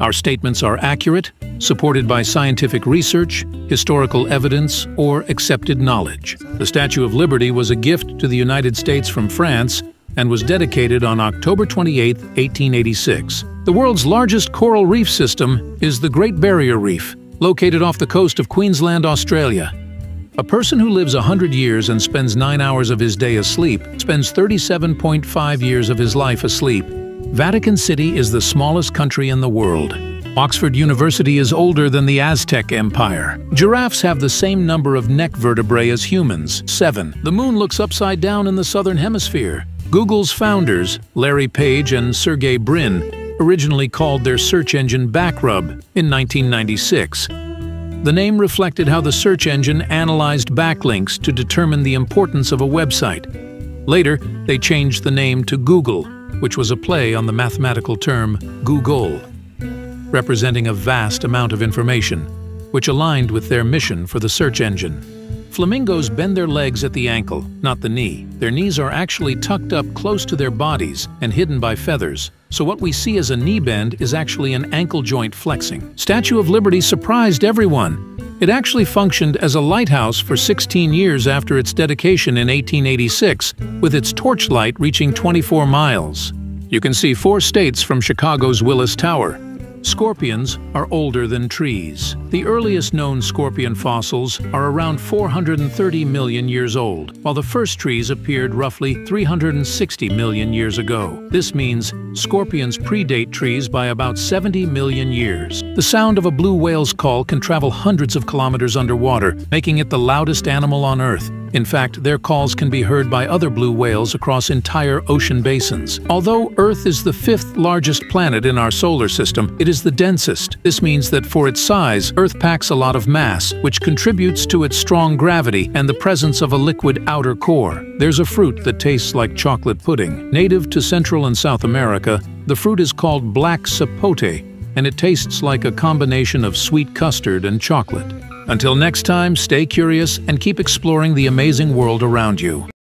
Our statements are accurate, supported by scientific research, historical evidence, or accepted knowledge. The Statue of Liberty was a gift to the United States from France and was dedicated on October 28, 1886. The world's largest coral reef system is the Great Barrier Reef, located off the coast of Queensland, Australia. A person who lives 100 years and spends 9 hours of his day asleep spends 37.5 years of his life asleep. Vatican City is the smallest country in the world. Oxford University is older than the Aztec Empire. Giraffes have the same number of neck vertebrae as humans, 7. The moon looks upside down in the southern hemisphere. Google's founders, Larry Page and Sergey Brin, originally called their search engine Backrub in 1996. The name reflected how the search engine analyzed backlinks to determine the importance of a website. Later, they changed the name to Google, which was a play on the mathematical term googol, representing a vast amount of information, which aligned with their mission for the search engine. Flamingos bend their legs at the ankle, not the knee. Their knees are actually tucked up close to their bodies and hidden by feathers, so what we see as a knee bend is actually an ankle joint flexing. Statue of Liberty surprised everyone. It actually functioned as a lighthouse for 16 years after its dedication in 1886, with its torchlight reaching 24 miles. You can see four states from Chicago's Willis Tower, Scorpions are older than trees. The earliest known scorpion fossils are around 430 million years old, while the first trees appeared roughly 360 million years ago. This means scorpions predate trees by about 70 million years. The sound of a blue whale's call can travel hundreds of kilometers underwater, making it the loudest animal on Earth. In fact, their calls can be heard by other blue whales across entire ocean basins. Although Earth is the fifth largest planet in our solar system, it is the densest. This means that for its size, Earth packs a lot of mass, which contributes to its strong gravity and the presence of a liquid outer core. There's a fruit that tastes like chocolate pudding. Native to Central and South America, the fruit is called black sapote, and it tastes like a combination of sweet custard and chocolate. Until next time, stay curious and keep exploring the amazing world around you.